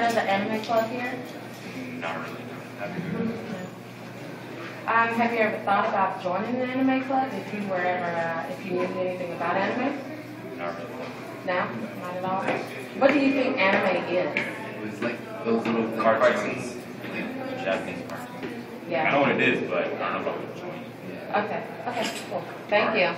part of the anime club here? Not really, no. Happy Um, have you ever thought about joining the anime club if you were ever, uh, if you knew anything about anime? Not really. No, not at all. What do you think anime is? It was like those little Cartoons. Like, Japanese cartoons. I Yeah. know what it is, but I don't know if I join. yeah. Okay. Okay. Cool. Thank you.